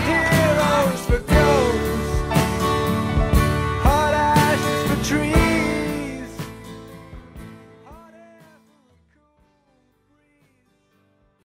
here.